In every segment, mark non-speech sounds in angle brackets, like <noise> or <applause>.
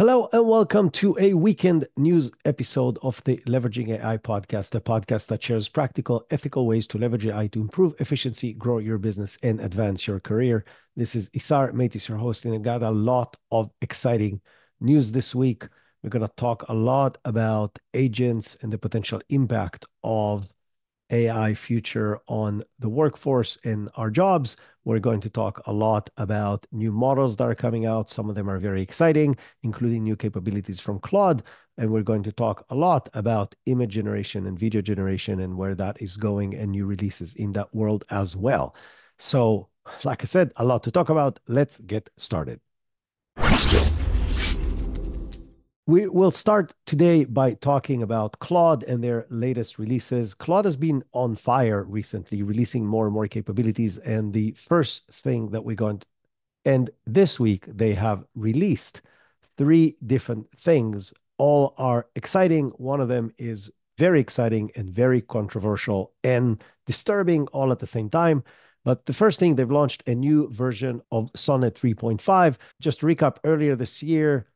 Hello and welcome to a weekend news episode of the Leveraging AI podcast, a podcast that shares practical, ethical ways to leverage AI to improve efficiency, grow your business, and advance your career. This is Isar Meitis, your host, and I got a lot of exciting news this week. We're going to talk a lot about agents and the potential impact of AI future on the workforce and our jobs. We're going to talk a lot about new models that are coming out. Some of them are very exciting, including new capabilities from Claude. And we're going to talk a lot about image generation and video generation and where that is going and new releases in that world as well. So, like I said, a lot to talk about. Let's get started. We will start today by talking about Claude and their latest releases. Claude has been on fire recently, releasing more and more capabilities. And the first thing that we're going to, and this week they have released three different things. All are exciting. One of them is very exciting and very controversial and disturbing all at the same time. But the first thing, they've launched a new version of Sonnet 3.5. Just recap, earlier this year,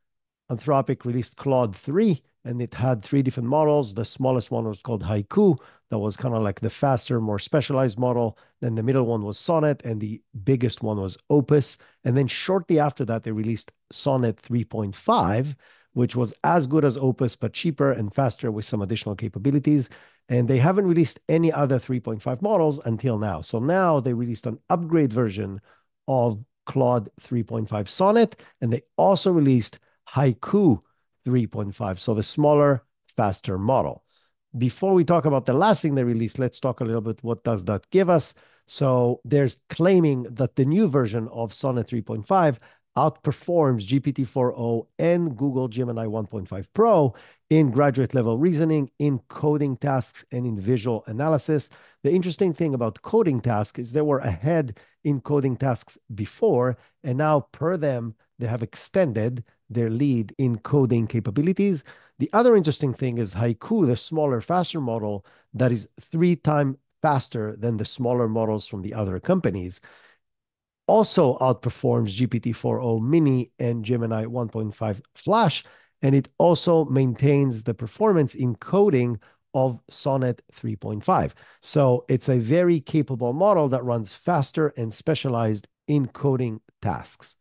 Anthropic released Claude 3, and it had three different models. The smallest one was called Haiku. That was kind of like the faster, more specialized model. Then the middle one was Sonnet, and the biggest one was Opus. And then shortly after that, they released Sonnet 3.5, which was as good as Opus, but cheaper and faster with some additional capabilities. And they haven't released any other 3.5 models until now. So now they released an upgrade version of Claude 3.5 Sonnet, and they also released Haiku 3.5, so the smaller, faster model. Before we talk about the last thing they released, let's talk a little bit what does that give us. So there's claiming that the new version of Sonnet 3.5 outperforms GPT-4o and Google Gemini 1.5 Pro in graduate level reasoning, in coding tasks, and in visual analysis. The interesting thing about coding tasks is they were ahead in coding tasks before, and now per them, they have extended their lead in coding capabilities. The other interesting thing is Haiku, the smaller, faster model that is three times faster than the smaller models from the other companies, also outperforms GPT-4o Mini and Gemini 1.5 Flash, and it also maintains the performance in coding of Sonnet 3.5. So it's a very capable model that runs faster and specialized in coding tasks.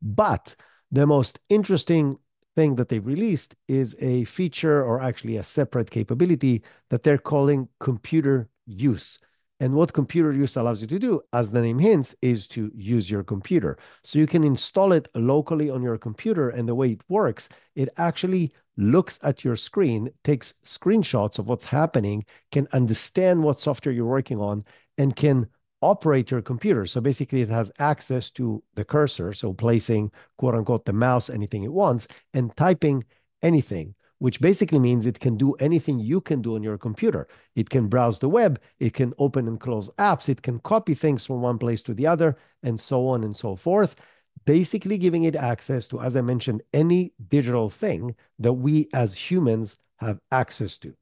But the most interesting thing that they've released is a feature or actually a separate capability that they're calling computer use. And what computer use allows you to do, as the name hints, is to use your computer. So you can install it locally on your computer. And the way it works, it actually looks at your screen, takes screenshots of what's happening, can understand what software you're working on, and can operate your computer. So basically, it has access to the cursor, so placing quote unquote the mouse anything it wants and typing anything, which basically means it can do anything you can do on your computer. It can browse the web, it can open and close apps, it can copy things from one place to the other, and so on and so forth. Basically, giving it access to, as I mentioned, any digital thing that we as humans have access to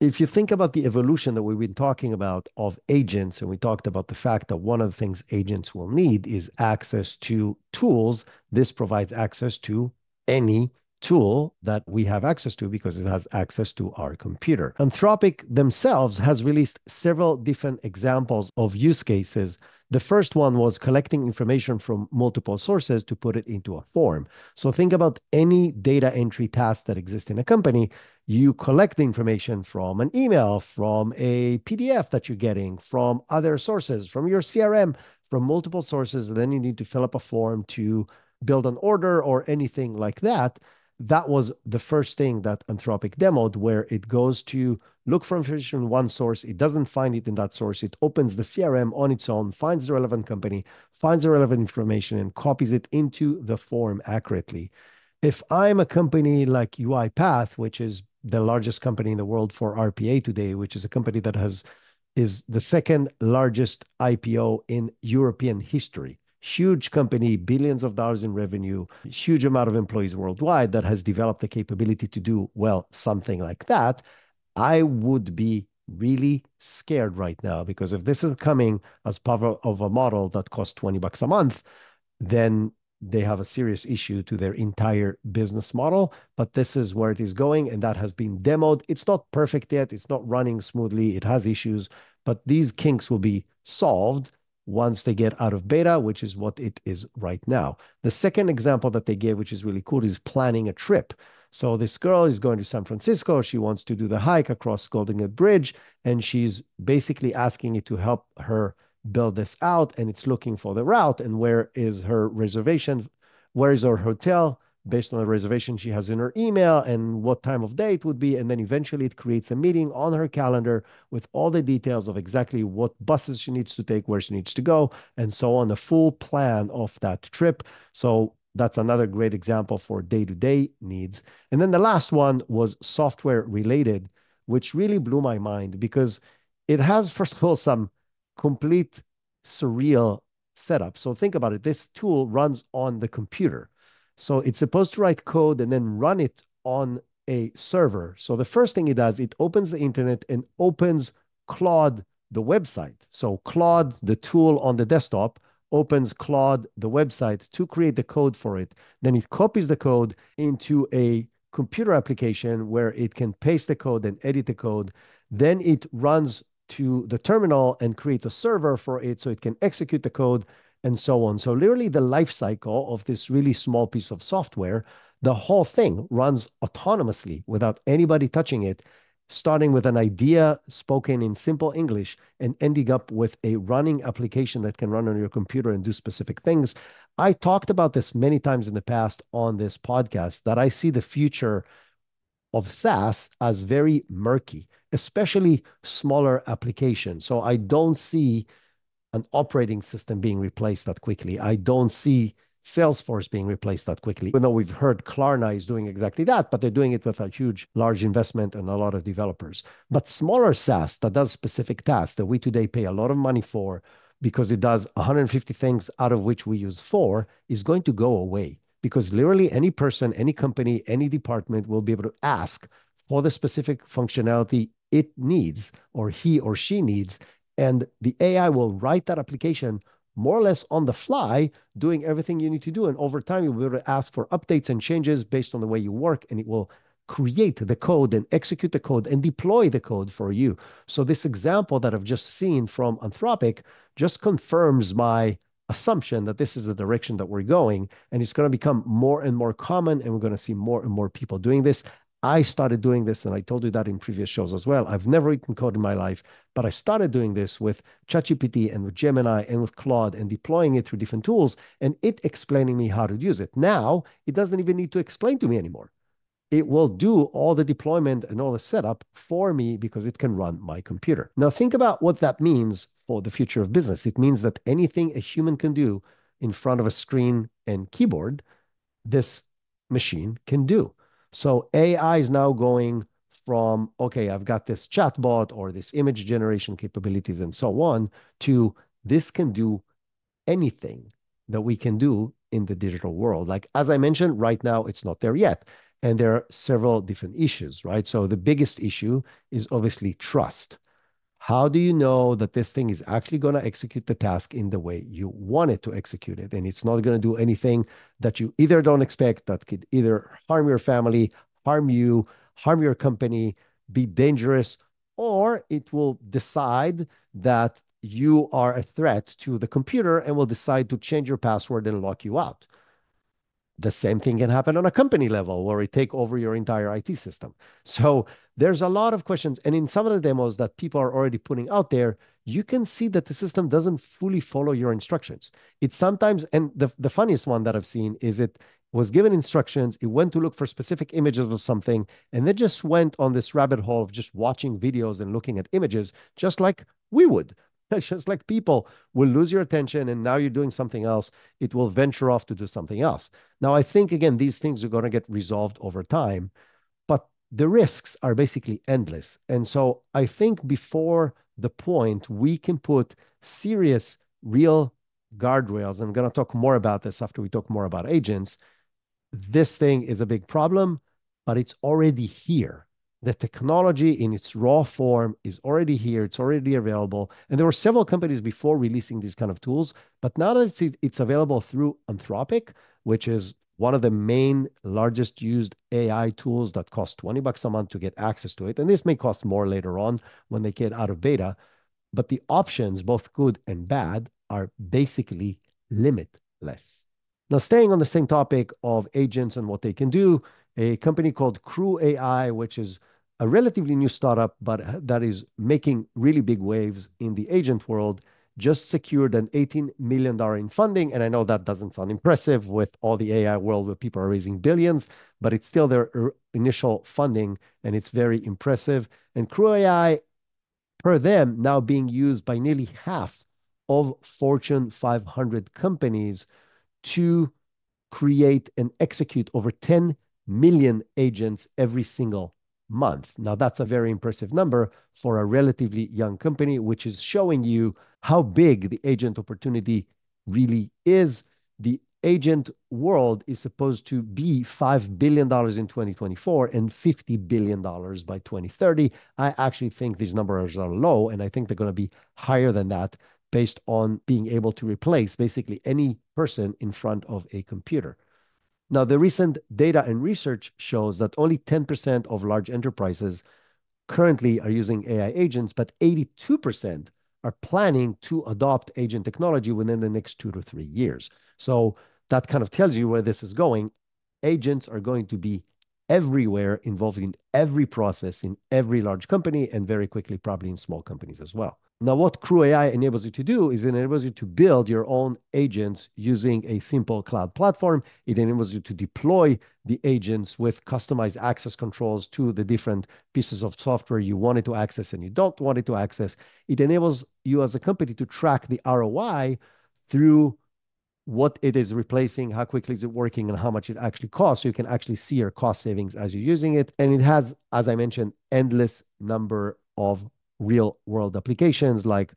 if you think about the evolution that we've been talking about of agents, and we talked about the fact that one of the things agents will need is access to tools, this provides access to any tool that we have access to because it has access to our computer. Anthropic themselves has released several different examples of use cases. The first one was collecting information from multiple sources to put it into a form. So think about any data entry task that exists in a company you collect the information from an email, from a PDF that you're getting, from other sources, from your CRM, from multiple sources. And then you need to fill up a form to build an order or anything like that. That was the first thing that Anthropic demoed, where it goes to look for information in one source. It doesn't find it in that source. It opens the CRM on its own, finds the relevant company, finds the relevant information, and copies it into the form accurately. If I'm a company like UiPath, which is the largest company in the world for RPA today, which is a company that has is the second largest IPO in European history. Huge company, billions of dollars in revenue, huge amount of employees worldwide that has developed the capability to do, well, something like that. I would be really scared right now because if this is coming as part of a model that costs 20 bucks a month, then they have a serious issue to their entire business model. But this is where it is going, and that has been demoed. It's not perfect yet. It's not running smoothly. It has issues, but these kinks will be solved once they get out of beta, which is what it is right now. The second example that they gave, which is really cool, is planning a trip. So this girl is going to San Francisco. She wants to do the hike across Golden Gate Bridge, and she's basically asking it to help her build this out and it's looking for the route and where is her reservation, where is her hotel based on the reservation she has in her email and what time of day it would be. And then eventually it creates a meeting on her calendar with all the details of exactly what buses she needs to take, where she needs to go, and so on, a full plan of that trip. So that's another great example for day-to-day needs. And then the last one was software related, which really blew my mind because it has, <laughs> first of all, some complete surreal setup. So think about it. This tool runs on the computer. So it's supposed to write code and then run it on a server. So the first thing it does, it opens the internet and opens Claude, the website. So Claude, the tool on the desktop, opens Claude, the website, to create the code for it. Then it copies the code into a computer application where it can paste the code and edit the code. Then it runs to the terminal and create a server for it so it can execute the code and so on. So literally the life cycle of this really small piece of software, the whole thing runs autonomously without anybody touching it, starting with an idea spoken in simple English and ending up with a running application that can run on your computer and do specific things. I talked about this many times in the past on this podcast that I see the future of SaaS as very murky, especially smaller applications. So I don't see an operating system being replaced that quickly. I don't see Salesforce being replaced that quickly. Even though we've heard Klarna is doing exactly that, but they're doing it with a huge, large investment and a lot of developers. But smaller SaaS that does specific tasks that we today pay a lot of money for because it does 150 things out of which we use four is going to go away because literally any person, any company, any department will be able to ask for the specific functionality it needs or he or she needs. And the AI will write that application more or less on the fly, doing everything you need to do. And over time, you'll be able to ask for updates and changes based on the way you work, and it will create the code and execute the code and deploy the code for you. So, this example that I've just seen from Anthropic just confirms my assumption that this is the direction that we're going and it's going to become more and more common and we're going to see more and more people doing this i started doing this and i told you that in previous shows as well i've never written code in my life but i started doing this with chatgpt and with gemini and with claude and deploying it through different tools and it explaining me how to use it now it doesn't even need to explain to me anymore it will do all the deployment and all the setup for me because it can run my computer. Now, think about what that means for the future of business. It means that anything a human can do in front of a screen and keyboard, this machine can do. So AI is now going from, okay, I've got this chatbot or this image generation capabilities and so on, to this can do anything that we can do in the digital world. Like, as I mentioned, right now, it's not there yet. And there are several different issues, right? So the biggest issue is obviously trust. How do you know that this thing is actually going to execute the task in the way you want it to execute it? And it's not going to do anything that you either don't expect that could either harm your family, harm you, harm your company, be dangerous, or it will decide that you are a threat to the computer and will decide to change your password and lock you out the same thing can happen on a company level where we take over your entire IT system. So there's a lot of questions. And in some of the demos that people are already putting out there, you can see that the system doesn't fully follow your instructions. It sometimes, and the, the funniest one that I've seen is it was given instructions, it went to look for specific images of something, and then just went on this rabbit hole of just watching videos and looking at images, just like we would. <laughs> Just like people will lose your attention and now you're doing something else. It will venture off to do something else. Now, I think, again, these things are going to get resolved over time, but the risks are basically endless. And so I think before the point we can put serious, real guardrails, I'm going to talk more about this after we talk more about agents. This thing is a big problem, but it's already here the technology in its raw form is already here. It's already available. And there were several companies before releasing these kind of tools. But now that it's, available through Anthropic, which is one of the main largest used AI tools that cost 20 bucks a month to get access to it. And this may cost more later on when they get out of beta, but the options, both good and bad, are basically limitless. Now, staying on the same topic of agents and what they can do, a company called Crew AI, which is a relatively new startup, but uh, that is making really big waves in the agent world, just secured an $18 million in funding. And I know that doesn't sound impressive with all the AI world where people are raising billions, but it's still their er, initial funding, and it's very impressive. And Crew AI, per them, now being used by nearly half of Fortune 500 companies to create and execute over 10 million agents every single month. Now, that's a very impressive number for a relatively young company, which is showing you how big the agent opportunity really is. The agent world is supposed to be $5 billion in 2024 and $50 billion by 2030. I actually think these numbers are low, and I think they're going to be higher than that based on being able to replace basically any person in front of a computer. Now, the recent data and research shows that only 10% of large enterprises currently are using AI agents, but 82% are planning to adopt agent technology within the next two to three years. So that kind of tells you where this is going. Agents are going to be everywhere, involved in every process in every large company and very quickly, probably in small companies as well. Now, what Crew AI enables you to do is it enables you to build your own agents using a simple cloud platform. It enables you to deploy the agents with customized access controls to the different pieces of software you wanted to access and you don't want it to access. It enables you as a company to track the ROI through what it is replacing, how quickly is it working, and how much it actually costs. So you can actually see your cost savings as you're using it. And it has, as I mentioned, endless number of real-world applications like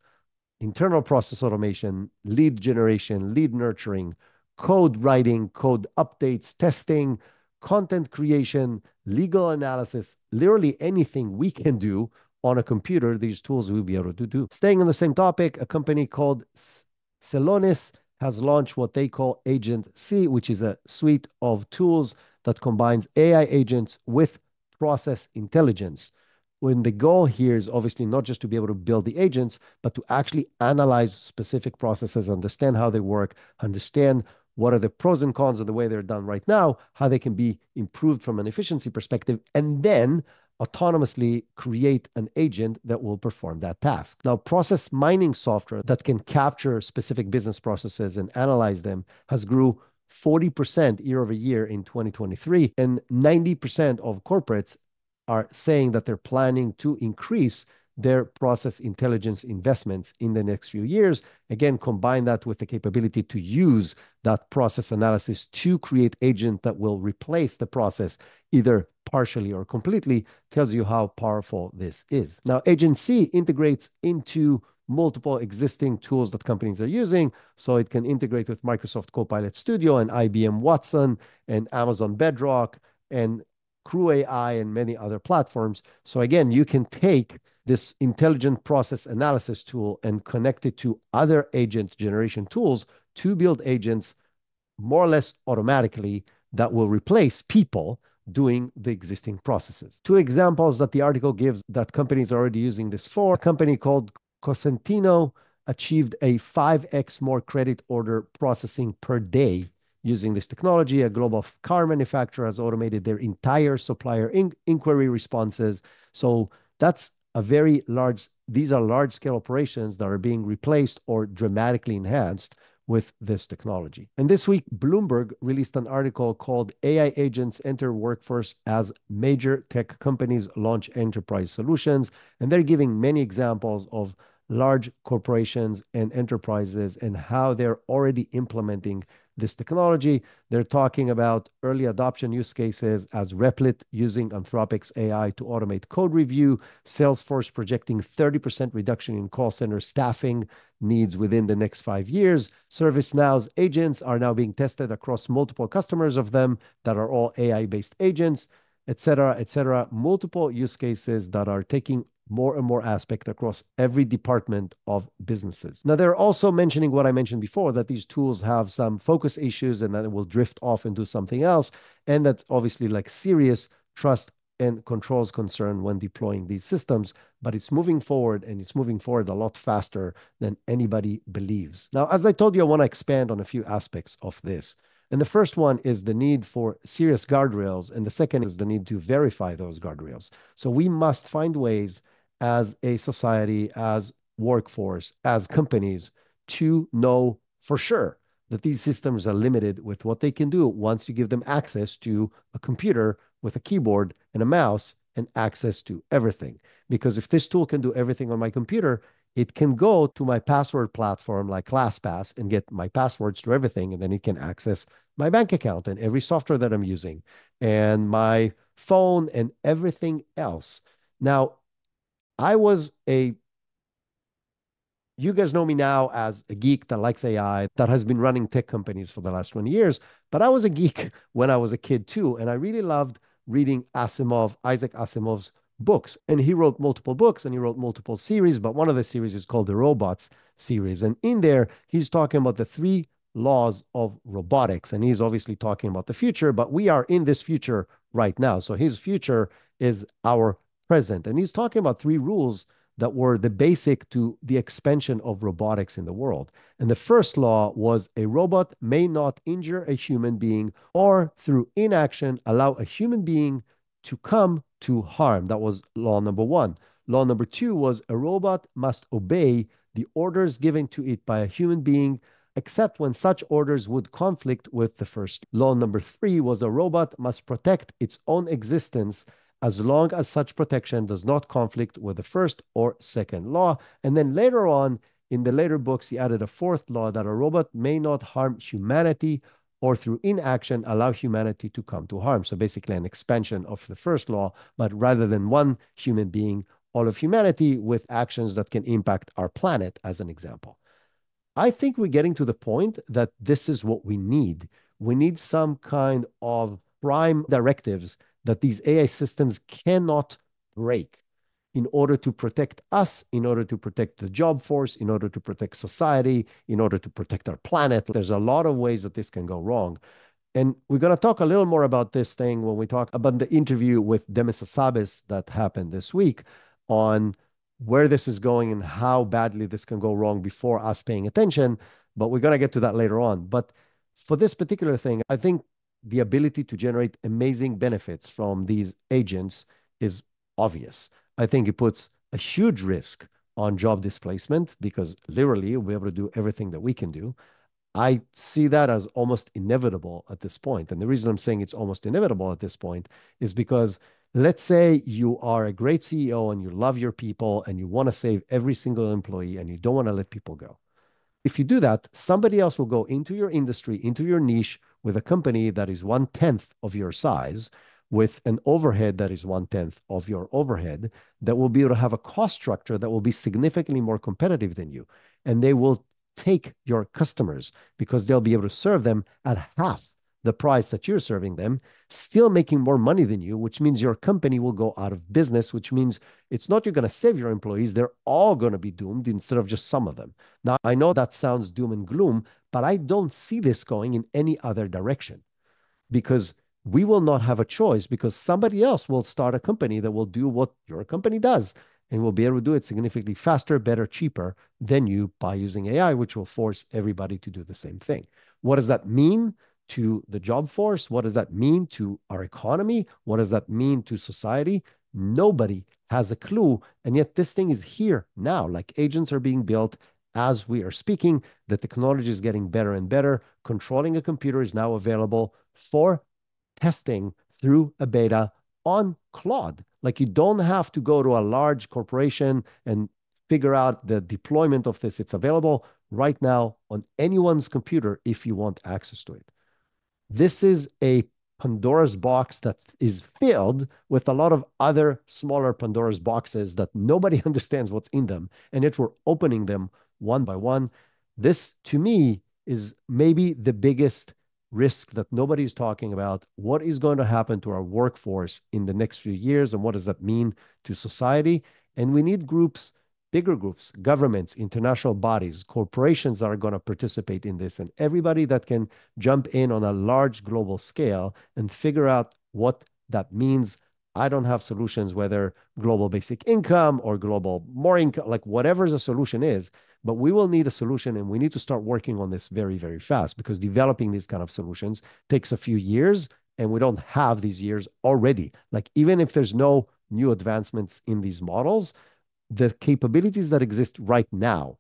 internal process automation, lead generation, lead nurturing, code writing, code updates, testing, content creation, legal analysis, literally anything we can do on a computer, these tools will be able to do. Staying on the same topic, a company called Celonis has launched what they call Agent-C, which is a suite of tools that combines AI agents with process intelligence. When the goal here is obviously not just to be able to build the agents, but to actually analyze specific processes, understand how they work, understand what are the pros and cons of the way they're done right now, how they can be improved from an efficiency perspective, and then autonomously create an agent that will perform that task. Now, process mining software that can capture specific business processes and analyze them has grew 40% year-over-year in 2023, and 90% of corporates are saying that they're planning to increase their process intelligence investments in the next few years. Again, combine that with the capability to use that process analysis to create agent that will replace the process either partially or completely tells you how powerful this is. Now, Agent-C integrates into multiple existing tools that companies are using. So it can integrate with Microsoft Copilot Studio and IBM Watson and Amazon Bedrock and CrewAI and many other platforms. So again, you can take this intelligent process analysis tool and connect it to other agent generation tools to build agents more or less automatically that will replace people doing the existing processes. Two examples that the article gives that companies are already using this for. A company called Cosentino achieved a 5x more credit order processing per day using this technology. A global car manufacturer has automated their entire supplier inquiry responses. So that's a very large, these are large-scale operations that are being replaced or dramatically enhanced with this technology. And this week, Bloomberg released an article called AI Agents Enter Workforce as Major Tech Companies Launch Enterprise Solutions. And they're giving many examples of large corporations and enterprises and how they're already implementing this technology. They're talking about early adoption use cases as Replit using Anthropic's AI to automate code review, Salesforce projecting 30% reduction in call center staffing needs within the next five years. ServiceNow's agents are now being tested across multiple customers of them that are all AI-based agents, et cetera, et cetera. Multiple use cases that are taking more and more aspect across every department of businesses. Now, they're also mentioning what I mentioned before that these tools have some focus issues and that it will drift off into something else. And that obviously, like serious trust and controls concern when deploying these systems, but it's moving forward and it's moving forward a lot faster than anybody believes. Now, as I told you, I want to expand on a few aspects of this. And the first one is the need for serious guardrails, and the second is the need to verify those guardrails. So we must find ways as a society, as workforce, as companies to know for sure that these systems are limited with what they can do once you give them access to a computer with a keyboard and a mouse and access to everything. Because if this tool can do everything on my computer, it can go to my password platform like LastPass and get my passwords to everything, and then it can access my bank account and every software that I'm using and my phone and everything else. Now, I was a you guys know me now as a geek that likes AI, that has been running tech companies for the last 20 years. But I was a geek <laughs> when I was a kid too. And I really loved reading Asimov, Isaac Asimov's books. And he wrote multiple books and he wrote multiple series, but one of the series is called the Robots series. And in there, he's talking about the three laws of robotics. And he's obviously talking about the future, but we are in this future right now. So his future is our present. And he's talking about three rules that were the basic to the expansion of robotics in the world. And the first law was a robot may not injure a human being or through inaction allow a human being to come to harm. That was law number one. Law number two was a robot must obey the orders given to it by a human being, except when such orders would conflict with the first. Law number three was a robot must protect its own existence as long as such protection does not conflict with the first or second law. And then later on, in the later books, he added a fourth law that a robot may not harm humanity or through inaction allow humanity to come to harm. So basically, an expansion of the first law, but rather than one human being, all of humanity with actions that can impact our planet, as an example. I think we're getting to the point that this is what we need. We need some kind of prime directives that these AI systems cannot break in order to protect us, in order to protect the job force, in order to protect society, in order to protect our planet. There's a lot of ways that this can go wrong. And we're going to talk a little more about this thing when we talk about the interview with Demis Hassabis that happened this week on where this is going and how badly this can go wrong before us paying attention. But we're going to get to that later on. But for this particular thing, I think the ability to generate amazing benefits from these agents is obvious. I think it puts a huge risk on job displacement because literally we'll be able to do everything that we can do. I see that as almost inevitable at this point. And the reason I'm saying it's almost inevitable at this point is because let's say you are a great CEO and you love your people and you want to save every single employee and you don't want to let people go. If you do that, somebody else will go into your industry, into your niche with a company that is one tenth of your size, with an overhead that is one tenth of your overhead, that will be able to have a cost structure that will be significantly more competitive than you. And they will take your customers because they'll be able to serve them at half the price that you're serving them, still making more money than you, which means your company will go out of business, which means it's not you're going to save your employees, they're all going to be doomed instead of just some of them. Now, I know that sounds doom and gloom, but I don't see this going in any other direction because we will not have a choice because somebody else will start a company that will do what your company does and will be able to do it significantly faster, better, cheaper than you by using AI, which will force everybody to do the same thing. What does that mean? To the job force? What does that mean to our economy? What does that mean to society? Nobody has a clue. And yet, this thing is here now. Like agents are being built as we are speaking. The technology is getting better and better. Controlling a computer is now available for testing through a beta on Claude. Like you don't have to go to a large corporation and figure out the deployment of this. It's available right now on anyone's computer if you want access to it. This is a Pandora's box that is filled with a lot of other smaller Pandora's boxes that nobody <laughs> understands what's in them. And yet we're opening them one by one. This, to me, is maybe the biggest risk that nobody's talking about. What is going to happen to our workforce in the next few years? And what does that mean to society? And we need groups, bigger groups, governments, international bodies, corporations that are going to participate in this, and everybody that can jump in on a large global scale and figure out what that means. I don't have solutions, whether global basic income or global more income, like whatever the solution is, but we will need a solution and we need to start working on this very, very fast because developing these kind of solutions takes a few years and we don't have these years already. Like even if there's no new advancements in these models, the capabilities that exist right now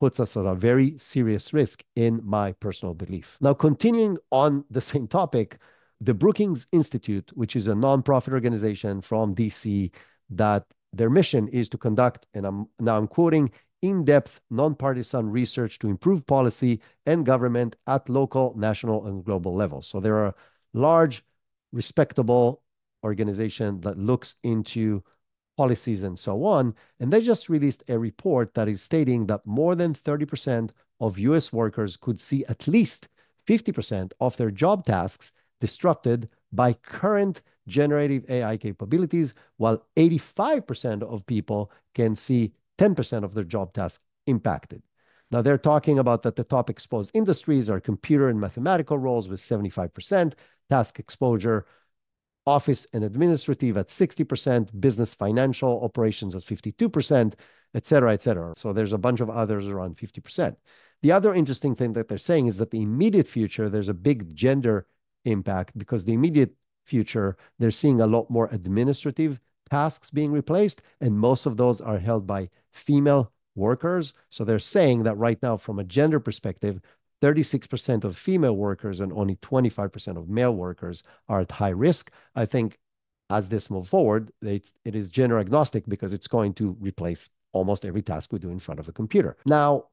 puts us at a very serious risk in my personal belief. Now, continuing on the same topic, the Brookings Institute, which is a nonprofit organization from DC, that their mission is to conduct, and I'm now I'm quoting, in-depth nonpartisan research to improve policy and government at local, national, and global levels. So they're a large, respectable organization that looks into policies and so on. And they just released a report that is stating that more than 30% of US workers could see at least 50% of their job tasks disrupted by current generative AI capabilities, while 85% of people can see 10% of their job tasks impacted. Now, they're talking about that the top exposed industries are computer and mathematical roles with 75%, task exposure office and administrative at 60%, business financial operations at 52%, et cetera, et cetera. So there's a bunch of others around 50%. The other interesting thing that they're saying is that the immediate future, there's a big gender impact because the immediate future, they're seeing a lot more administrative tasks being replaced, and most of those are held by female workers. So they're saying that right now, from a gender perspective, 36% of female workers and only 25% of male workers are at high risk. I think as this move forward, it is gender agnostic because it's going to replace almost every task we do in front of a computer. Now,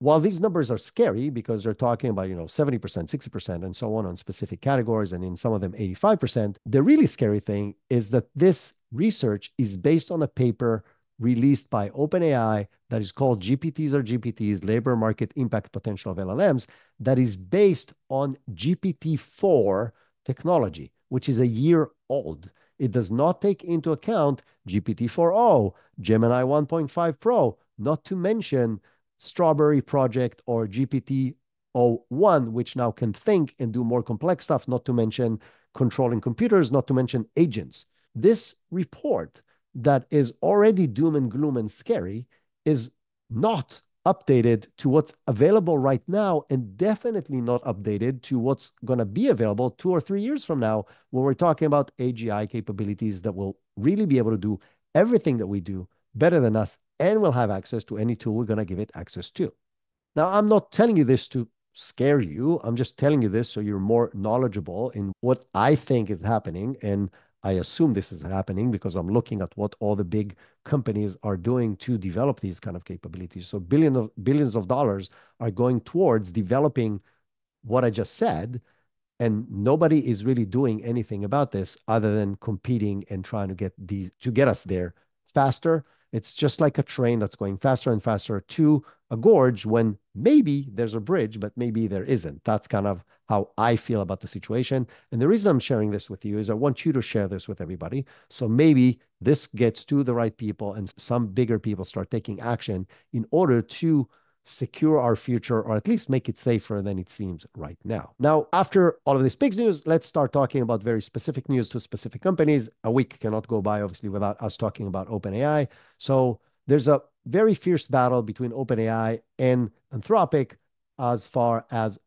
while these numbers are scary because they're talking about, you know, 70%, 60%, and so on on specific categories, and in some of them 85%, the really scary thing is that this research is based on a paper released by OpenAI that is called GPTs or GPTs, Labor Market Impact Potential of LLMs, that is based on GPT-4 technology, which is a year old. It does not take into account GPT-4o, Gemini 1.5 Pro, not to mention Strawberry Project or GPT-o1, which now can think and do more complex stuff, not to mention controlling computers, not to mention agents. This report that is already doom and gloom and scary is not updated to what's available right now and definitely not updated to what's going to be available two or three years from now when we're talking about AGI capabilities that will really be able to do everything that we do better than us and will have access to any tool we're going to give it access to. Now, I'm not telling you this to scare you. I'm just telling you this so you're more knowledgeable in what I think is happening. And I assume this is happening because I'm looking at what all the big companies are doing to develop these kind of capabilities. So billion of billions of dollars are going towards developing what I just said, and nobody is really doing anything about this other than competing and trying to get these to get us there faster. It's just like a train that's going faster and faster to a gorge when maybe there's a bridge, but maybe there isn't. That's kind of how I feel about the situation. And the reason I'm sharing this with you is I want you to share this with everybody. So maybe this gets to the right people and some bigger people start taking action in order to secure our future or at least make it safer than it seems right now. Now, after all of this big news, let's start talking about very specific news to specific companies. A week cannot go by, obviously, without us talking about OpenAI. So there's a very fierce battle between OpenAI and Anthropic as far as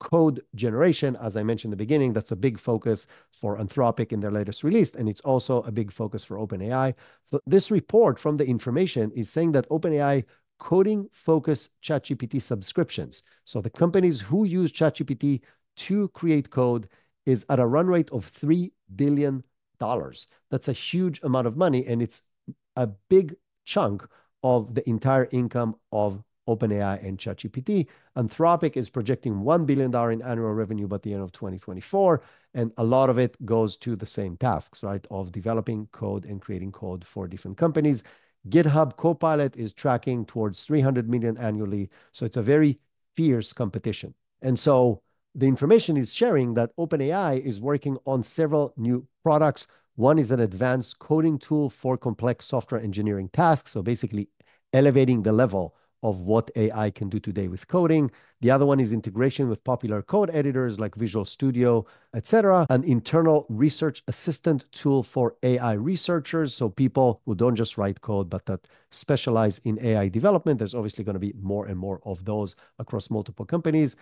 code generation. As I mentioned in the beginning, that's a big focus for Anthropic in their latest release, and it's also a big focus for OpenAI. So this report from the information is saying that OpenAI coding focus ChatGPT subscriptions. So the companies who use ChatGPT to create code is at a run rate of $3 billion. That's a huge amount of money, and it's a big chunk of the entire income of OpenAI and ChatGPT. Anthropic is projecting $1 billion in annual revenue by the end of 2024, and a lot of it goes to the same tasks, right, of developing code and creating code for different companies. GitHub Copilot is tracking towards 300 million annually, so it's a very fierce competition. And so the information is sharing that OpenAI is working on several new products One is an advanced coding tool for complex software engineering tasks. So basically elevating the level of what AI can do today with coding. The other one is integration with popular code editors like Visual Studio, etc. An internal research assistant tool for AI researchers. So people who don't just write code, but that specialize in AI development. There's obviously going to be more and more of those across multiple companies.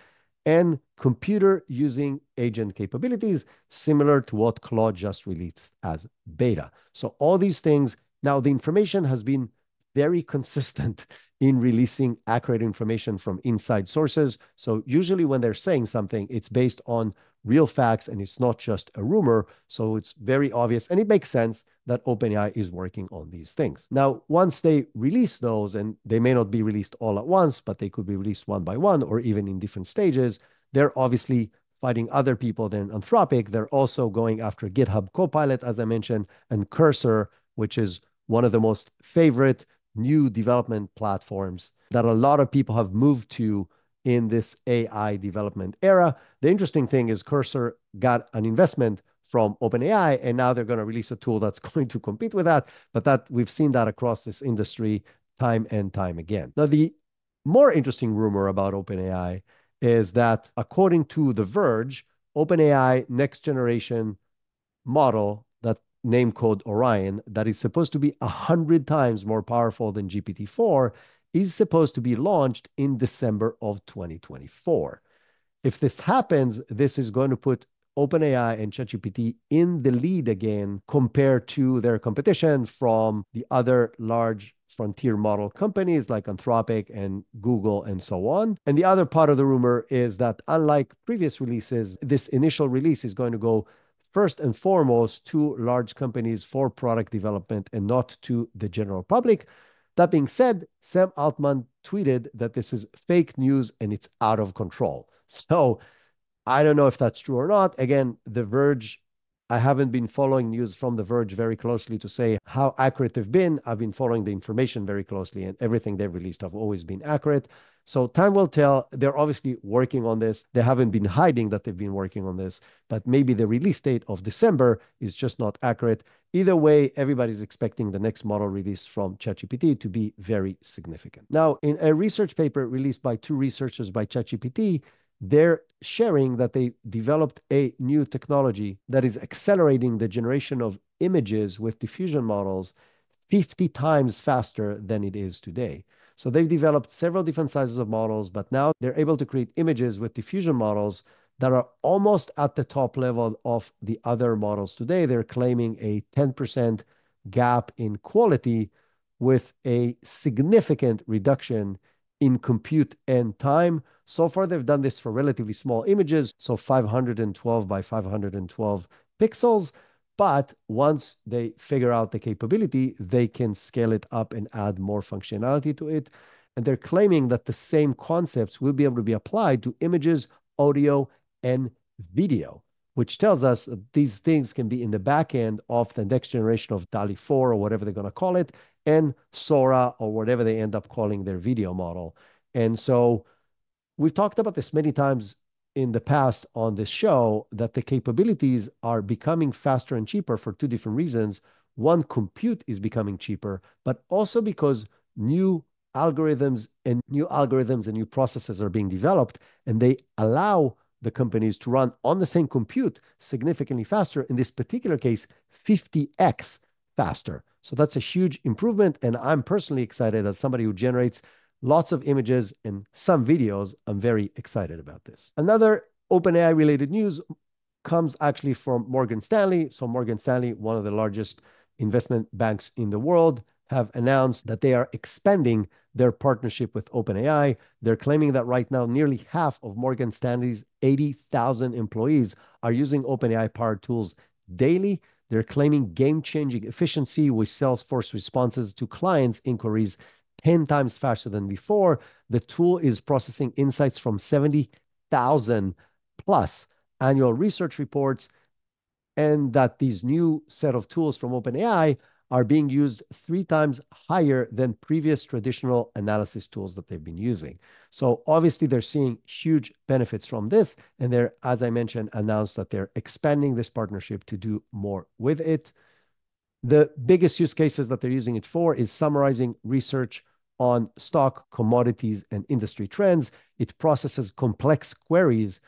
And computer using agent capabilities, similar to what Claude just released as beta. So all these things, now the information has been very consistent in releasing accurate information from inside sources. So usually when they're saying something, it's based on real facts and it's not just a rumor. So it's very obvious and it makes sense that OpenAI is working on these things. Now, once they release those, and they may not be released all at once, but they could be released one by one or even in different stages, they're obviously fighting other people than Anthropic. They're also going after GitHub Copilot, as I mentioned, and Cursor, which is one of the most favorite new development platforms that a lot of people have moved to in this AI development era. The interesting thing is Cursor got an investment from OpenAI, and now they're going to release a tool that's <laughs> going to compete with that. But that we've seen that across this industry time and time again. Now, the more interesting rumor about OpenAI is that according to The Verge, OpenAI next generation model name code Orion that is supposed to be 100 times more powerful than GPT-4 is supposed to be launched in December of 2024. If this happens, this is going to put OpenAI and ChatGPT in the lead again compared to their competition from the other large frontier model companies like Anthropic and Google and so on. And the other part of the rumor is that unlike previous releases, this initial release is going to go first and foremost to large companies for product development and not to the general public. That being said, Sam Altman tweeted that this is fake news and it's out of control. <laughs> So I don't know if that's true or not. Again, The Verge I haven't been following news from The Verge very closely to say how accurate they've been. I've been following the information very closely, and everything they've released have always been accurate. So time will tell. They're obviously working on this. They haven't been hiding that they've been working on this, but maybe the release date of December is just not accurate. Either way, everybody's expecting the next model release from ChatGPT to be very significant. Now, in a research paper released by two researchers by ChatGPT, they're sharing that they developed a new technology that is accelerating the generation of images with diffusion models 50 times faster than it is today. So they've developed several different sizes of models, but now they're able to create images with diffusion models that are almost at the top level of the other models today. They're claiming a 10% gap in quality with a significant reduction in compute and time. So far, they've done this for relatively small images, so 512 by 512 pixels. But once they figure out the capability, they can scale it up and add more functionality to it. And they're claiming that the same concepts will be able to be applied to images, audio, and video, which tells us that these things can be in the back end of the next generation of DALL-E 4 or whatever they're going to call it, and Sora or whatever they end up calling their video model. And so we've talked about this many times in the past on this show that the capabilities are becoming faster and cheaper for two different reasons. One, compute is becoming cheaper, but also because new algorithms and new algorithms and new processes are being developed, and they allow the companies to run on the same compute significantly faster, in this particular case, 50x faster. So that's a huge improvement. And I'm personally excited as somebody who generates lots of images and some videos. I'm very excited about this. Another OpenAI related news comes actually from Morgan Stanley. So, Morgan Stanley, one of the largest investment banks in the world, have announced that they are expanding their partnership with OpenAI. They're claiming that right now, nearly half of Morgan Stanley's 80,000 employees are using OpenAI powered tools daily. They're claiming game changing efficiency with Salesforce responses to clients' inquiries 10 times faster than before. The tool is processing insights from 70,000 plus annual research reports, and that these new set of tools from OpenAI are being used three times higher than previous traditional analysis tools that they've been using. So obviously, they're seeing huge benefits from this, and they're, as I mentioned, announced that they're expanding this partnership to do more with it. The biggest use cases that they're using it for is summarizing research on stock, commodities, and industry trends. It processes complex queries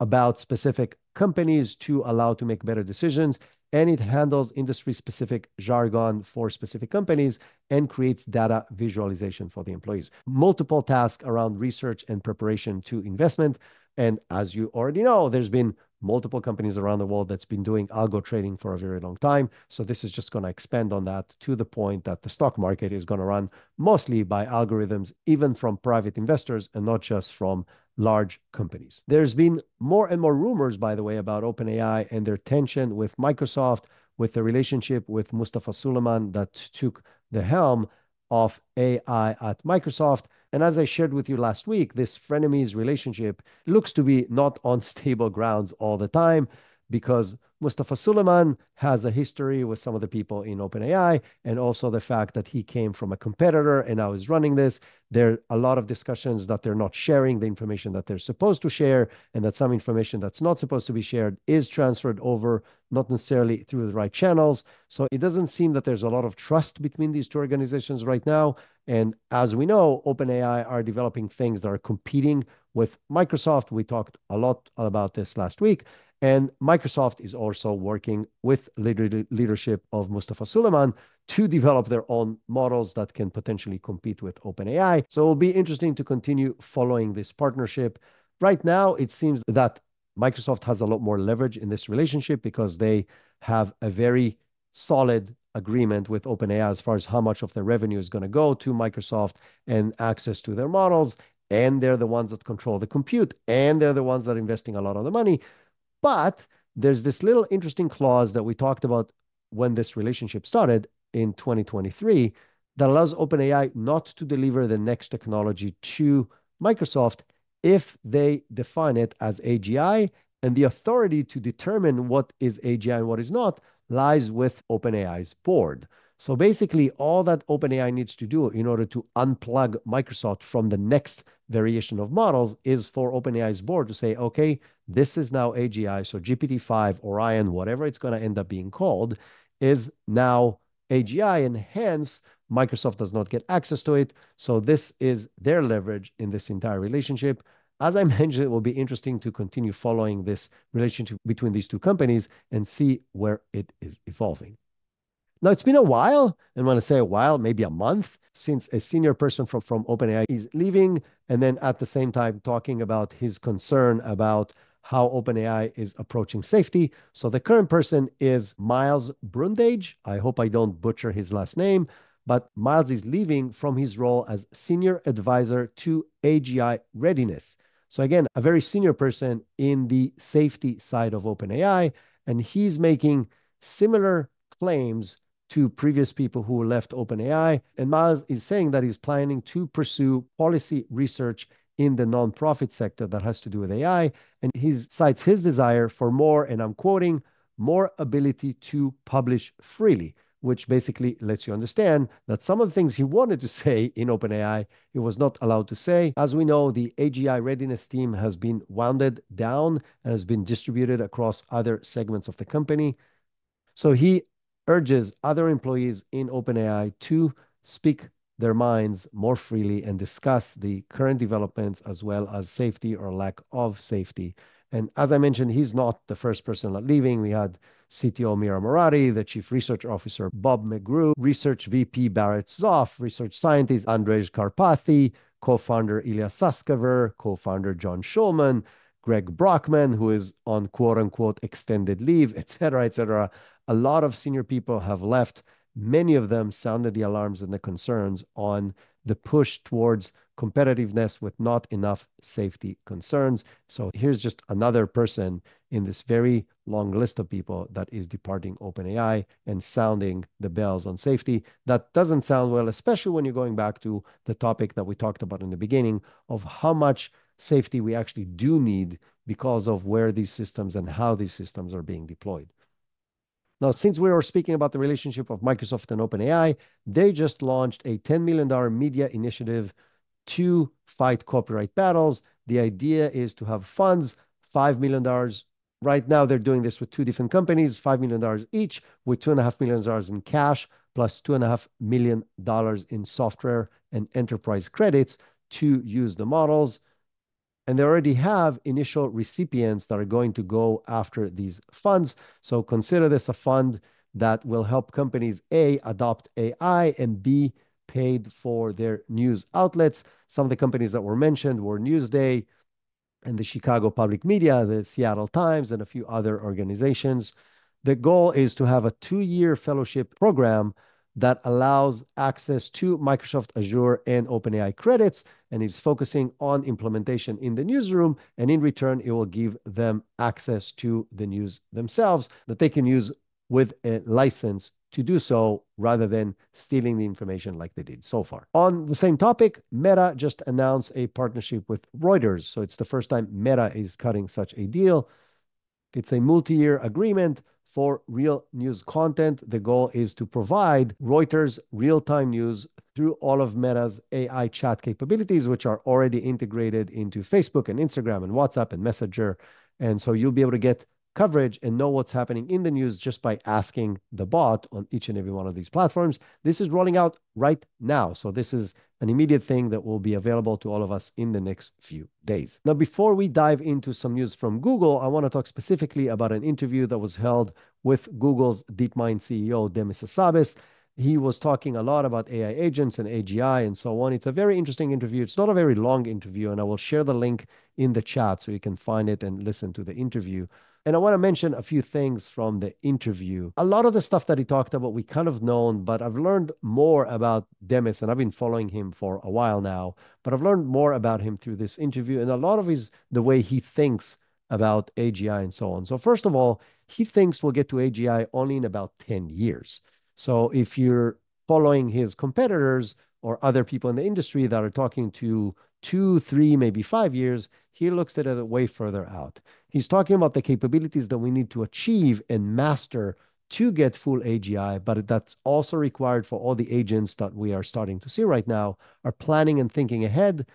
about specific companies to allow to make better decisions, and it handles industry-specific jargon for specific companies and creates data visualization for the employees. Multiple tasks around research and preparation to investment. And as you already know, there's been multiple companies around the world that's been doing algo trading for a very long time. So this is just going to expand on that to the point that the stock market is going to run mostly by algorithms, even from private investors and not just from large companies. There's been more and more rumors, by the way, about OpenAI and their tension with Microsoft, with the relationship with Mustafa Suleyman that took the helm of AI at Microsoft. And as I shared with you last week, this frenemies relationship looks to be not on <laughs> stable grounds all the time because Mustafa Suleyman has a history with some of the people in OpenAI, and also the fact that he came from a competitor and now is running this. There are a lot of discussions that they're not sharing the information that they're supposed to share, and that some information that's not supposed to be shared is transferred over, not necessarily through the right channels. So it doesn't seem that there's a lot of trust between these two organizations right now. And as we know, OpenAI are developing things that are competing with Microsoft. We talked a lot about this last week. And Microsoft is also working with leadership of Mustafa Suleyman to develop their own models that can potentially compete with OpenAI. So it'll be interesting to continue following this partnership. Right now, it seems that Microsoft has a lot more leverage in this relationship because they have a very solid agreement with OpenAI as far as how much of their revenue is going to go to Microsoft and access to their models. And they're the ones that control the compute, and they're the ones that are investing a lot of the money. But there's this little interesting clause that we talked about when this relationship started in 2023 that allows OpenAI not to deliver the next technology to Microsoft if they define it as AGI. And the authority to determine what is AGI and what is not lies with OpenAI's board. So basically, all that OpenAI needs to do in order to unplug Microsoft from the next variation of models is for OpenAI's board to say, okay, this is now AGI. So GPT-5, Orion, whatever it's going to end up being called, is now AGI, and hence Microsoft does not get access to it. So this is their leverage in this entire relationship. As I <laughs> mentioned, it will be interesting to continue following this relationship between these two companies and see where it is evolving. Now, it's been a while, and when I say a while, maybe a month since a senior person from, from OpenAI is leaving, and then at the same time talking about his concern about how OpenAI is approaching safety. So the current person is Miles Brundage. I hope I don't butcher his last name, but Miles is leaving from his role as senior advisor to AGI readiness. So again, a very senior person in the safety side of OpenAI, and he's making similar claims to previous people who left OpenAI. And Miles is saying that he's planning to pursue policy research in the nonprofit sector that has to do with AI. And he cites his desire for more, and I'm quoting, more ability to publish freely, which basically lets you understand that some of the things he wanted to say in OpenAI, he was not allowed to say. As we know, the AGI readiness team has been wounded down and has been distributed across other segments of the company. So he urges other employees in OpenAI to speak their minds more freely and discuss the current developments as well as safety or lack of safety. And as I mentioned, he's not the first person leaving. We had CTO Mira Murati, the Chief Research Officer Bob McGrew, Research VP Barret Zoph, Research Scientist Andrej Karpathy, co-founder Ilya Sutskever, co-founder John Schulman, Greg Brockman, who is on quote unquote extended leave, et cetera, et cetera. A lot of senior people have left. Many of them sounded the alarms and the concerns on the push towards competitiveness with not enough safety concerns. So here's just another person in this very long list of people that is departing OpenAI and sounding the bells on safety. That doesn't sound well, especially when you're going back to the topic that we talked about in the beginning of how much safety we actually do need because of where these systems and how these systems are being deployed. Now, since we were speaking about the relationship of Microsoft and OpenAI, they just launched a $10 million media initiative to fight copyright battles. The idea is to have funds, $5 million. Right now, they're doing this with two different companies, $5 million each, with $2.5 million in cash, plus $2.5 million in software and enterprise credits to use the models. And they already have initial recipients that are going to go after these funds. So consider this a fund that will help companies, A, adopt AI, and B, paid for their news outlets. Some of the companies that were mentioned were Newsday and the Chicago Public Media, the Seattle Times, and a few other organizations. The goal is to have a two-year fellowship program that allows access to Microsoft Azure and OpenAI credits, and is focusing on implementation in the newsroom. And in return, it will give them access to the news themselves that they can use with a license to do so rather than stealing the information like they did so far. On the same topic, Meta just announced a partnership with Reuters. So it's the first time Meta is cutting such a deal. It's a multi year agreement for real news content. The goal is to provide Reuters real time news through all of Meta's AI chat capabilities, which are already integrated into Facebook and Instagram and WhatsApp and Messenger. And so you'll be able to get coverage and know what's happening in the news just by asking the bot on each and every one of these platforms. This is rolling out right now. So this is an immediate thing that will be available to all of us in the next few days. Now, before we dive into some news from Google, I want to talk specifically about an interview that was held with Google's DeepMind CEO, Demis Hassabis. He was talking a lot about AI agents and AGI and so on. It's a very interesting interview. It's not a very long interview, and I will share the link in the chat so you can find it and listen to the interview. And I want to mention a few things from the interview. A lot of the stuff that he talked about, we kind of known, but I've learned more about Demis, and I've been following him for a while now. But I've learned more about him through this interview, and a lot of his the way he thinks about AGI and so on. So first of all, he thinks we'll get to AGI only in about 10 years. So if you're following his competitors or other people in the industry that are talking to two, three, maybe five years, he looks at it way further out. He's talking about the capabilities that we need to achieve and master to get full AGI, but that's also required for all the agents that we are starting to see right now are planning and thinking ahead,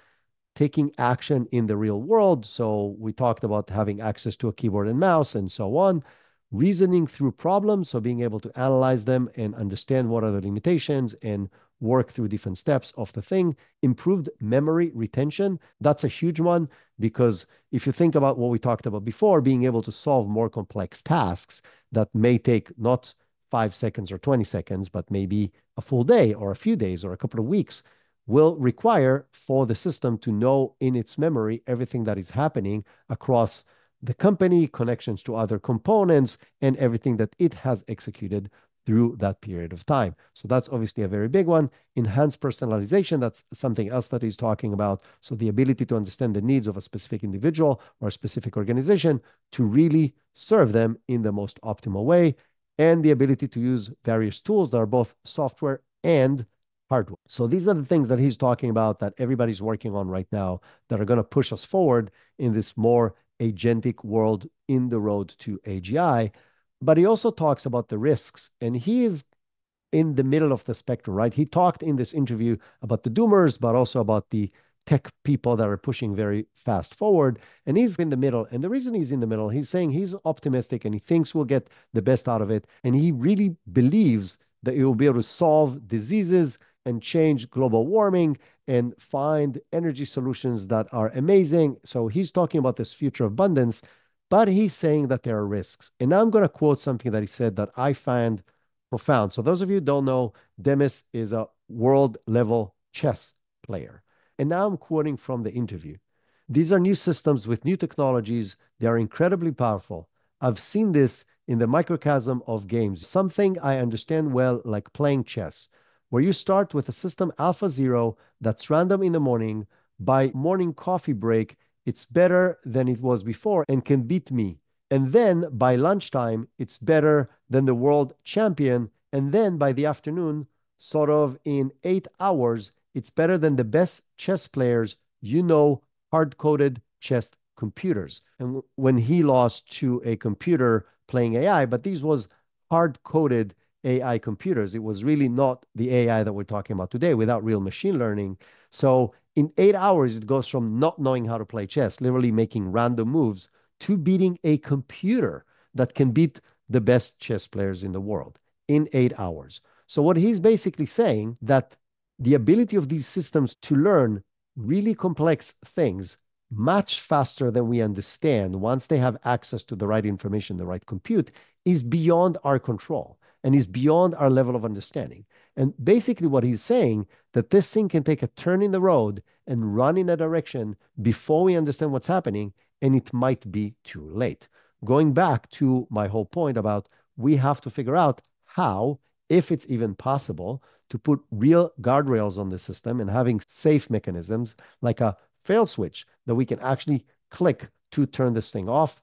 taking action in the real world. So we talked about having access to a keyboard and mouse and so on, reasoning through problems, so being able to analyze them and understand what are the limitations and work through different steps of the thing. Improved memory retention, that's a huge one because if you think about what we talked about before, being able to solve more complex tasks that may take not five seconds or 20 seconds, but maybe a full day or a few days or a couple of weeks will require for the system to know in its memory everything that is happening across the company, connections to other components, and everything that it has executed through that period of time. So that's obviously a very big one. Enhanced personalization, that's something else that he's talking about. So the ability to understand the needs of a specific individual or a specific organization to really serve them in the most optimal way, and the ability to use various tools that are both software and hardware. So these are the things that he's talking about that everybody's working on right now that are going to push us forward in this more agentic world in the road to AGI but he also talks about the risks. And he is in the middle of the spectrum right? He talked in this interview about the doomers but also about the tech people that are pushing very fast forward. And he's in the middle. And the reason he's in the middle he's saying he's optimistic and he thinks we'll get the best out of it. And he really believes that it will be able to solve diseases and change global warming and find energy solutions that are amazing so he's talking about this future of abundance but he's saying that there are risks. And now I'm going to quote something that he said that I find profound. So, those of you who don't know, Demis is a world level chess player. And now I'm quoting from the interview. These are new systems with new technologies. They are incredibly powerful. I've seen this in the microcosm of games, something I understand well, like playing chess, where you start with a system AlphaZero that's random in the morning. By morning coffee break, it's better than it was before and can beat me. And then by lunchtime, it's better than the world champion. And then by the afternoon, sort of in eight hours, it's better than the best chess players you know, hard coded chess computers. And when he lost to a computer playing AI, but these was hard-coded AI computers. It was really not the AI that we're talking about today without real machine learning. So in eight hours, it goes from not knowing how to play chess, literally making random moves, to beating a computer that can beat the best chess players in the world in eight hours. So what he's basically saying that the ability of these systems to learn really complex things much faster than we understand once they have access to the right information, the right compute, is beyond our control and is beyond our level of understanding. And basically, what he's saying that this thing can take a turn in the road and run in a direction before we understand what's happening, and it might be too late. Going back to my whole point about we have to figure out how, if it's even possible, to put real guardrails on the system and having safe mechanisms like a fail switch that we can actually click to turn this thing off.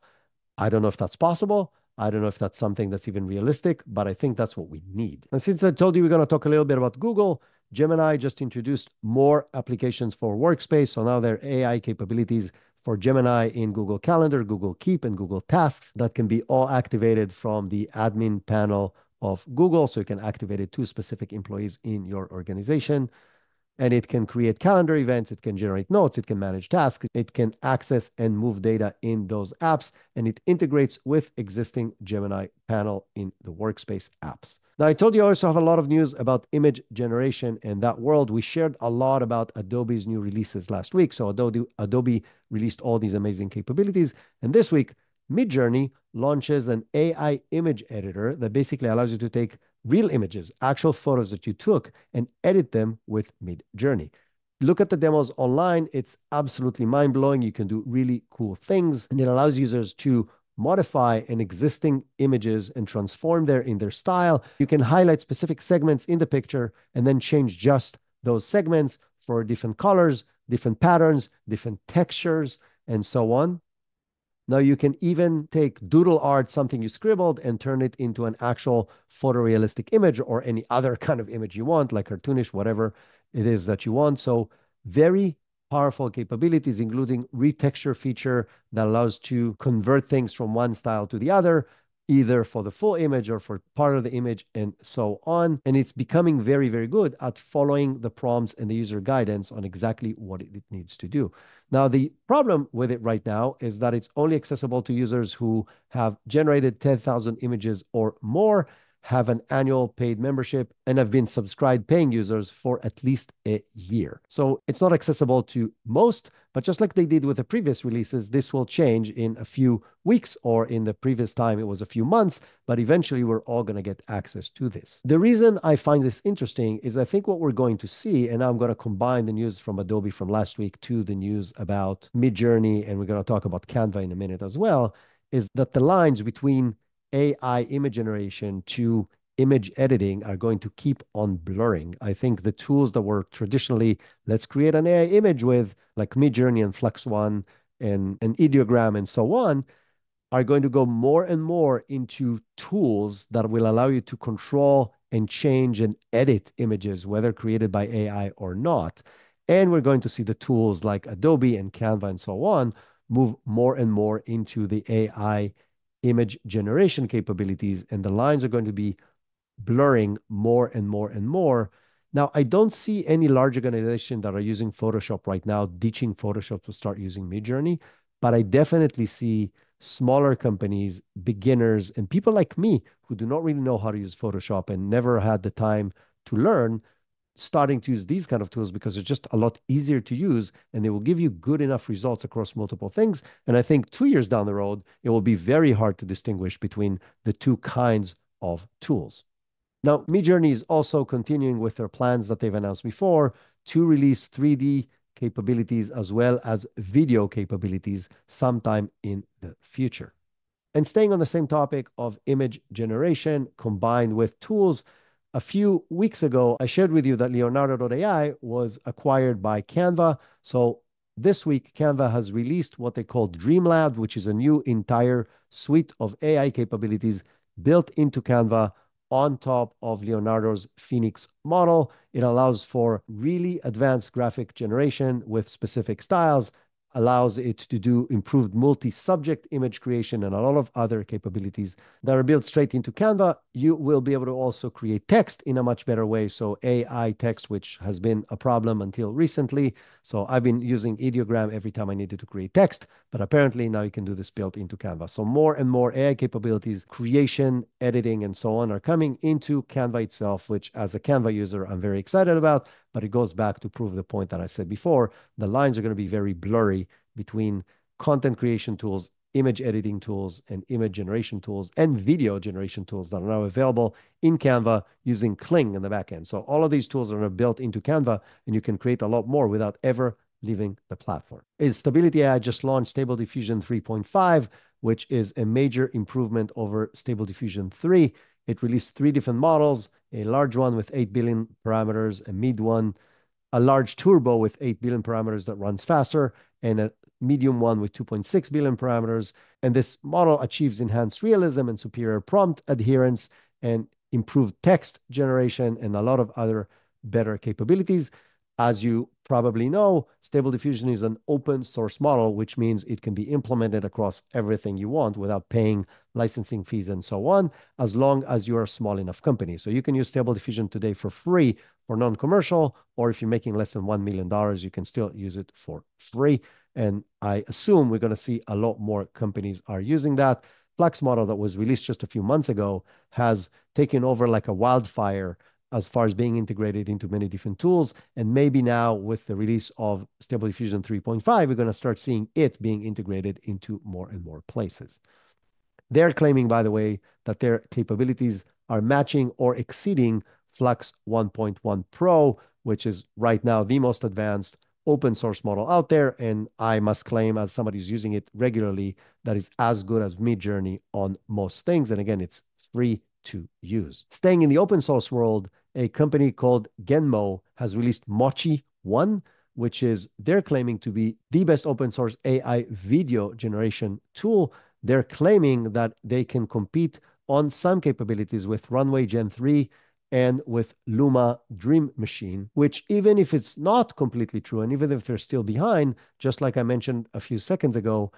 I don't know if that's possible. I don't know if that's something that's even realistic, but I think that's what we need. And since I told you we're going to talk a little bit about Google, Gemini just introduced more applications for Workspace. So now there are AI capabilities for Gemini in Google Calendar, Google Keep, and Google Tasks that can be all activated from the admin panel of Google. So you can activate it to specific employees in your organization and it can create calendar events, it can generate notes, it can manage tasks, it can access and move data in those apps, and it integrates with existing Gemini panel in the workspace apps. Now, I told you I also have a lot of news about image generation and that world. We shared a lot about Adobe's new releases last week. So Adobe, Adobe released all these amazing capabilities. And this week, Midjourney launches an AI image editor that basically allows you to take real images, actual photos that you took, and edit them with Midjourney. Look at the demos online. It's absolutely mind blowing. You can do really cool things, and it allows users to modify an existing images and transform them in their style. You can highlight specific segments in the picture and then change just those segments for different colors, different patterns, different textures, and so on. Now you can even take doodle art, something you scribbled, and turn it into an actual photorealistic image or any other <laughs> kind of image you want, like cartoonish, whatever it is that you want. So very powerful capabilities, including retexture feature that allows to convert things from one style to the other, either for the full image or for part of the image and so on. And it's becoming very, very good at following the prompts and the user guidance on exactly what it needs to do. Now, the problem with it right now is that it's only accessible to users who have generated 10,000 images or more have an annual paid membership and have been subscribed paying users for at least a year. So it's not accessible to most, but just like they did with the previous releases, this will change in a few weeks or in the previous time it was a few months, but eventually we're all going to get access to this. The reason I find this interesting is I think what we're going to see, and I'm going to combine the news from Adobe from last week to the news about Midjourney, and we're going to talk about Canva in a minute as well, is that the lines between AI image generation to image editing are going to keep on blurring. I think the tools that were traditionally, let's create an AI image with, like Midjourney and Flux One and, and Ideogram and so on, are going to go more and more into tools that will allow you to control and change and edit images, whether created by AI or not. And we're going to see the tools like Adobe and Canva and so on move more and more into the AI image generation capabilities, and the lines are going to be blurring more and more and more. Now, I don't see any large organization that are using Photoshop right now ditching Photoshop to start using Midjourney, but I definitely see smaller companies, beginners, and people like me who do not really know how to use Photoshop and never had the time to learn starting to use these kind of tools because they're just a lot easier to use and they will give you good enough results across multiple things. And I think two years down the road, it will be very hard to distinguish between the two kinds of tools. Now, Midjourney is also continuing with their plans that they've announced before to release 3D capabilities as well as video capabilities sometime in the future. And staying on the same topic of image generation combined with tools, a few weeks ago, I shared with you that Leonardo.ai was acquired by Canva. So this week, Canva has released what they call Dreamlab, which is a new entire suite of AI capabilities built into Canva on top of Leonardo's Phoenix model. It allows for really advanced graphic generation with specific styles, allows it to do improved multi-subject image creation and a lot of other capabilities that are built straight into Canva. You will be able to also create text in a much better way. So AI text, which has been a problem until recently. So I've been using ideogram every time I needed to create text, but apparently now you can do this built into Canva. So more and more AI capabilities, creation, editing, and so on are coming into Canva itself, which as a Canva user, I'm very excited about, but it goes back to prove the point that I said before. The lines are going to be very blurry between content creation tools, image editing tools, and image generation tools, and video generation tools that are now available in Canva using Kling in the backend. So all of these tools are built into Canva, and you can create a lot more without ever leaving the platform. Is Stability AI just launched Stable Diffusion 3.5, which is a major improvement over Stable Diffusion 3. It released three different models, a large one with 8 billion parameters, a mid one, a large turbo with 8 billion parameters that runs faster, and a medium one with 2.6 billion parameters. And this model achieves enhanced realism and superior prompt adherence and improved text generation and a lot of other better capabilities. As you probably know, Stable Diffusion is an open source model, which means it can be implemented across everything you want without paying licensing fees and so on, as long as you're a small enough company. So you can use Stable Diffusion today for free for non-commercial, or if you're making less than $1 million, you can still use it for free. And I assume we're going to see a lot more companies are using that. Flux model that was released just a few months ago has taken over like a wildfire as far as being integrated into many different tools. And maybe now with the release of Stable Diffusion 3.5, we're going to start seeing it being integrated into more and more places. They're claiming, by the way, that their capabilities are matching or exceeding Flux 1.1 Pro, which is right now the most advanced open source model out there. And I must claim, as somebody who's using it regularly, that is as good as Midjourney on most things. And again, it's free to use. Staying in the open source world, a company called Genmo has released Mochi 1, which is they're claiming to be the best open source AI video generation tool. They're claiming that they can compete on some capabilities with Runway Gen 3 and with Luma Dream Machine, which even if it's not completely true, and even if they're still behind, just like I mentioned a few seconds ago,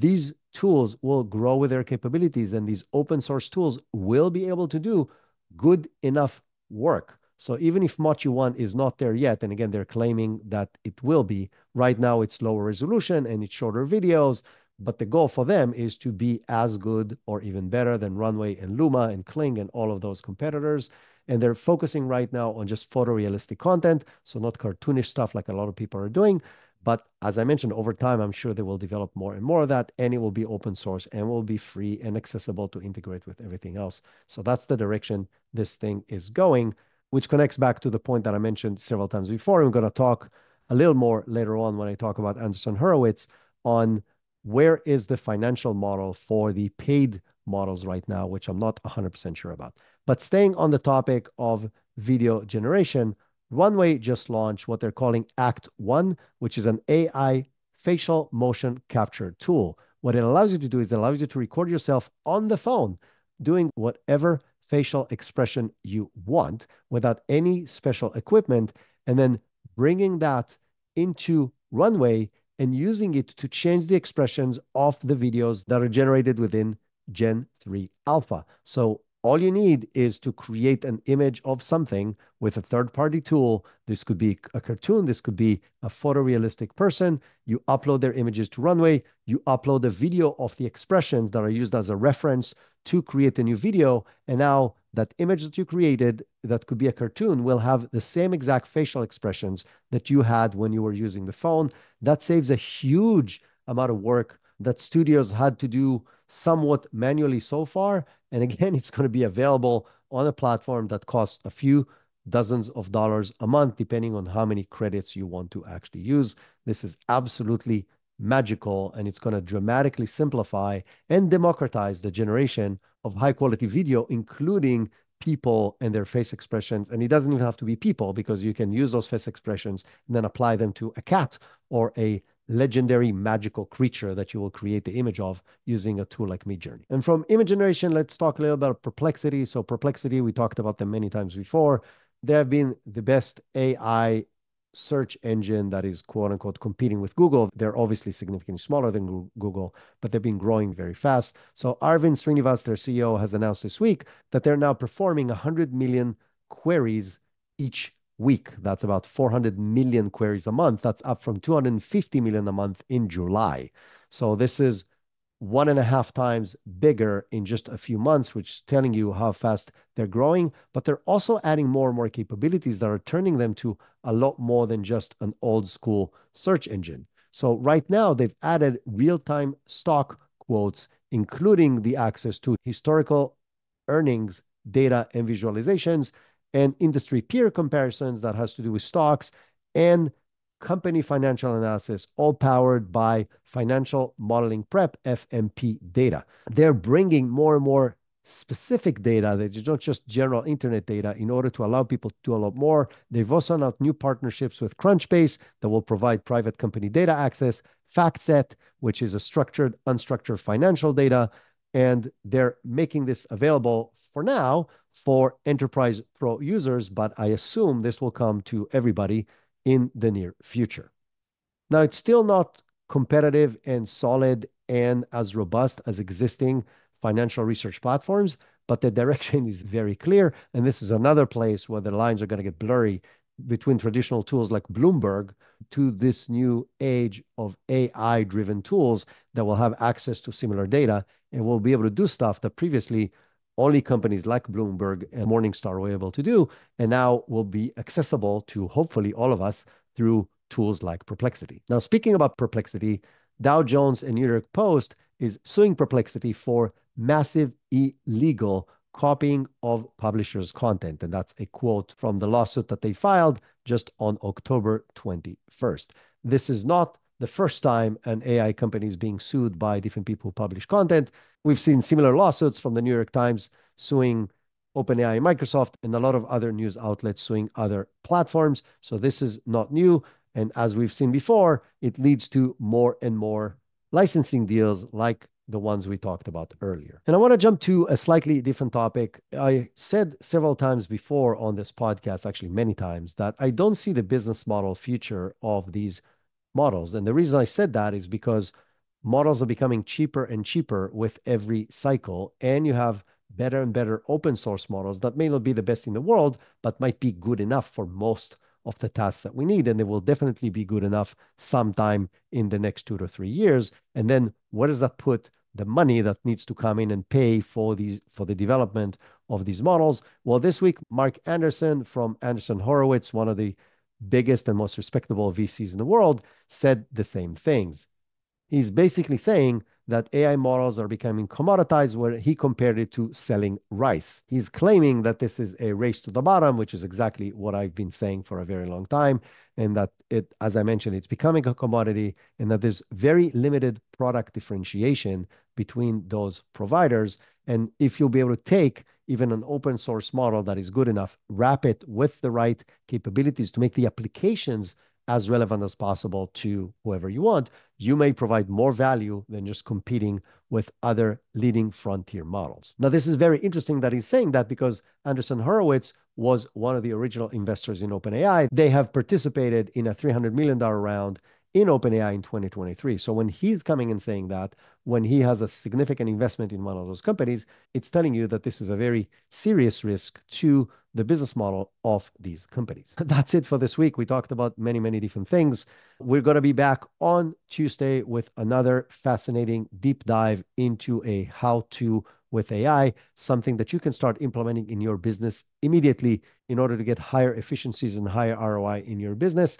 these tools will grow with their capabilities and these open source tools will be able to do good enough work. So even if Mochi 1 is not there yet, and again, they're claiming that it will be, right now it's lower resolution and it's shorter videos, but the goal for them is to be as good or even better than Runway and Luma and Kling and all of those competitors. And they're focusing right now on just photorealistic content, so not cartoonish stuff like a lot of people are doing, but as I mentioned, over time, I'm sure they will develop more and more of that, and it will be open source and will be free and accessible to integrate with everything else. So that's the direction this thing is going, which connects back to the point that I mentioned several times before. I'm going to talk a little more later on when I talk about Andreessen Horowitz on where is the financial model for the paid models right now, which I'm not 100% sure about. But staying on the topic of video generation, Runway just launched what they're calling Act One, which is an AI facial motion capture tool. What it allows you to do is it allows you to record yourself on the phone doing whatever facial expression you want without any special equipment, and then bringing that into Runway and using it to change the expressions of the videos that are generated within Gen 3 Alpha. So all you need is to create an image of something with a third party tool. This could be a cartoon, this could be a photorealistic person. You upload their images to Runway, you upload a video of the expressions that are used as a reference to create a new video. And now that image that you created, that could be a cartoon, will have the same exact facial expressions that you had when you were using the phone. That saves a huge amount of work that studios had to do somewhat manually so far. And again, <laughs> it's going to be available on a platform that costs a few dozens of dollars a month, depending on how many credits you want to actually use. This is absolutely magical and it's going to dramatically simplify and democratize the generation of high quality video, including people and their face expressions. And it doesn't even have to be people because you can use those face expressions and then apply them to a cat or a legendary magical creature that you will create the image of using a tool like Midjourney. And from image generation, let's talk a little about Perplexity. So Perplexity, we talked about them many times before. They have been the best AI search engine that is quote unquote competing with Google. They're obviously significantly smaller than Google, but they've been growing very fast. So Aravind Srinivas, their CEO, has announced this week that they're now performing 100 million queries each week. That's about 400 million queries a month. That's up from 250 million a month in July. So this is one and a half times bigger in just a few months, which is telling you how fast they're growing. But they're also adding more and more capabilities that are turning them to a lot more than just an old school search engine. So right now, they've added real-time stock quotes, including the access to historical earnings data and visualizations and industry peer comparisons that has to do with stocks and company financial analysis, all powered by financial modeling prep, FMP data. They're bringing more and more specific data that is not just general internet data in order to allow people to do a lot more. They've also announced new partnerships with Crunchbase that will provide private company data access, FactSet, which is a structured, unstructured financial data, and they're making this available for now for Enterprise Pro users, but I assume this will come to everybody in the near future. Now, it's still not competitive and solid and as robust as existing financial research platforms, but the direction is very clear. And this is another place where the lines are going to get blurry between traditional tools like Bloomberg to this new age of AI-driven tools that will have access to similar data and will be able to do stuff that previously only companies like Bloomberg and Morningstar were able to do, and now will be accessible to hopefully all of us through tools like Perplexity. Now, speaking about Perplexity, Dow Jones and New York Post is suing Perplexity for massive illegal copying of publishers' content. And that's a quote from the lawsuit that they filed just on October 21st. This is not the first time an AI company is being sued by different people who publish content. We've seen similar lawsuits from the New York Times suing OpenAI and Microsoft, and a lot of other news outlets suing other platforms. So this is not new. And as we've seen before, it leads to more and more licensing deals like the ones we talked about earlier. And I want to jump to a slightly different topic. I said several times before on this podcast, actually many times, that I don't see the business model future of these models. And the reason I said that is because models are becoming cheaper and cheaper with every cycle, and you have better and better open source models that may not be the best in the world, but might be good enough for most of the tasks that we need. And they will definitely be good enough sometime in the next two to three years. And then where does that put the money that needs to come in and pay for these for the development of these models? Well, this week, Marc Andreessen from Andreessen Horowitz, one of the biggest and most respectable VCs in the world, said the same things. He's basically saying that AI models are becoming commoditized, where he compared it to selling rice. He's claiming that this is a race to the bottom, which is exactly what I've been saying for a very long time. And that it, as I mentioned, it's becoming a commodity and that there's very limited product differentiation between those providers. And if you'll be able to take even an open source model that is good enough, wrap it with the right capabilities to make the applications as relevant as possible to whoever you want, you may provide more value than just competing with other leading frontier models. Now, this is very interesting that he's saying that because Andreessen Horowitz was one of the original investors in OpenAI. They have participated in a $300 million round in OpenAI in 2023. So when he's coming and saying that, when he has a significant investment in one of those companies, it's telling you that this is a very serious risk to the business model of these companies. <laughs> That's it for this week. We talked about many, many different things. We're going to be back on Tuesday with another fascinating deep dive into a how to with AI, something that you can start implementing in your business immediately in order to get higher efficiencies and higher ROI in your business.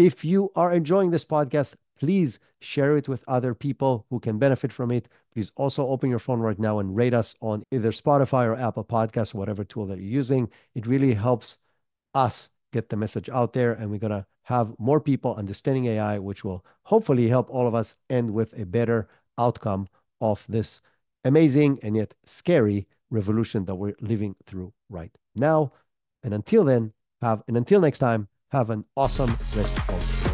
If you are enjoying this podcast, please share it with other people who can benefit from it. Please also open your phone right now and rate us on either Spotify or Apple Podcasts, whatever tool that you're using. It really helps us get the message out there, and we're going to have more people understanding AI, which will hopefully help all of us end with a better outcome of this amazing and yet scary revolution that we're living through right now. And until then, have and until next time, have an awesome rest of.